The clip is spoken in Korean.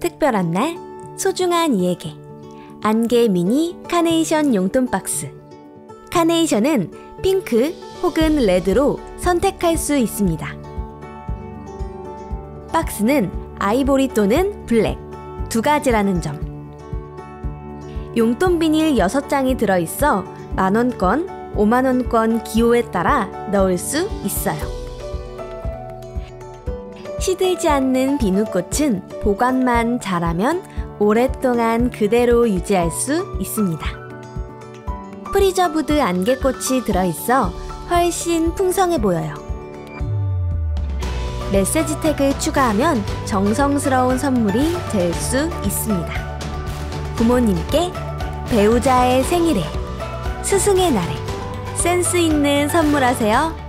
특별한 날 소중한 이에게 안개 미니 카네이션 용돈 박스 카네이션은 핑크 혹은 레드로 선택할 수 있습니다. 박스는 아이보리 또는 블랙 두 가지라는 점. 용돈 비닐 6장이 들어있어 만원권, 5만원권 기호에 따라 넣을 수 있어요. 시들지 않는 비누꽃은 보관만 잘하면 오랫동안 그대로 유지할 수 있습니다. preserved 안개꽃이 들어있어 훨씬 풍성해 보여요. 메시지 태그 추가하면 정성스러운 선물이 될 수 있습니다. 부모님께 배우자의 생일에 스승의 날에 센스 있는 선물하세요.